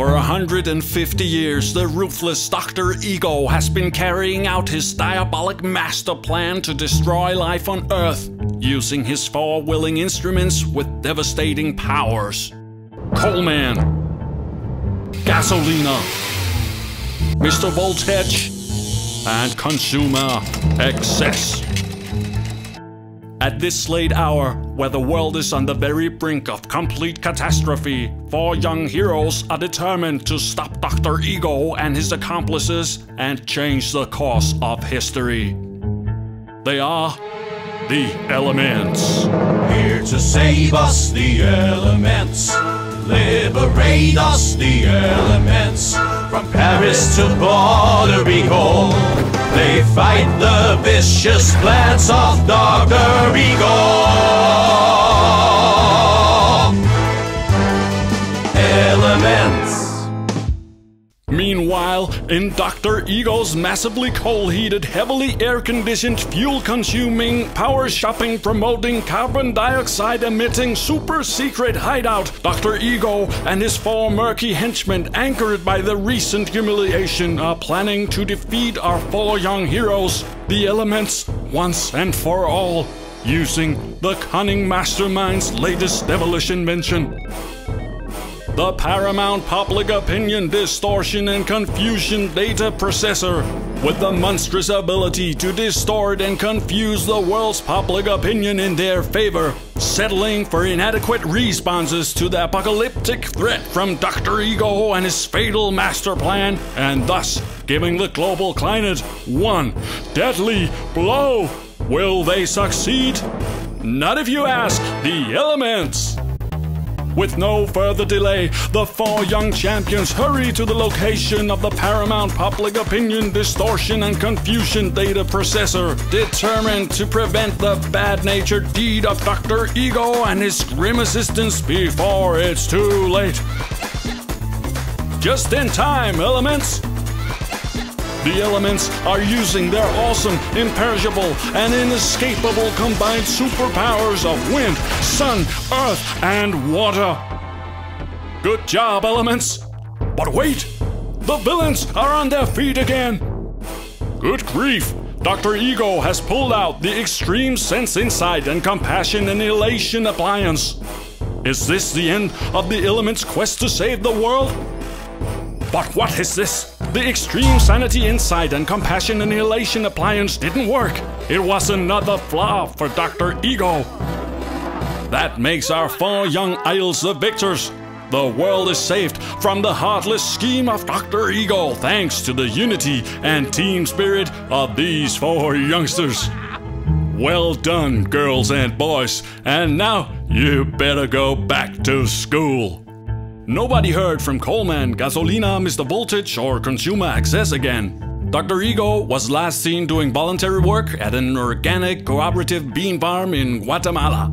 For 150 years, the ruthless Dr. Ego has been carrying out his diabolic master plan to destroy life on Earth, using his four willing instruments with devastating powers. Coalman, Gazolina, Mr. Voltage, and Consuma Excess. At this late hour, where the world is on the very brink of complete catastrophe, four young heroes are determined to stop Dr. Ego and his accomplices and change the course of history. They are the Elements. Here to save us, the elements. Liberate us, the elements. From Paris to Puerto Rico. Fight the vicious plans of Dr. Ego. Elements. Meanwhile, in Dr. Ego's massively coal-heated, heavily air-conditioned, fuel-consuming, power-shopping, promoting, carbon dioxide-emitting, super-secret hideout, Dr. Ego and his four murky henchmen, anchored by the recent humiliation, are planning to defeat our four young heroes, the elements, once and for all, using the cunning mastermind's latest devilish invention. The Paramount Public Opinion Distortion and Confusion Data Processor, with the monstrous ability to distort and confuse the world's public opinion in their favor, settling for inadequate responses to the apocalyptic threat from Dr. Ego and his fatal master plan, and thus giving the global climate one deadly blow. Will they succeed? Not if you ask the elements. With no further delay, the four young champions hurry to the location of the Paramount Public Opinion Distortion and Confusion Data Processor, determined to prevent the bad natured deed of Dr. Ego and his grim assistants before it's too late. Just in time, elements! The elements are using their awesome, imperishable, and inescapable combined superpowers of wind, sun, earth, and water. Good job, elements! But wait! The villains are on their feet again! Good grief! Dr. Ego has pulled out the Extreme Sense Insight and Compassion Annihilation Appliance. Is this the end of the element's quest to save the world? But what is this? The Extreme Sanity Insight and Compassion Annihilation Appliance didn't work. It was another flaw for Dr. Ego. That makes our four young idols the victors. The world is saved from the heartless scheme of Dr. Ego thanks to the unity and team spirit of these four youngsters. Well done, girls and boys, and now you better go back to school. Nobody heard from Coalman, Gazolina, Mr. Voltage, or Consuma Excess again. Dr. Ego was last seen doing voluntary work at an organic cooperative bean farm in Guatemala.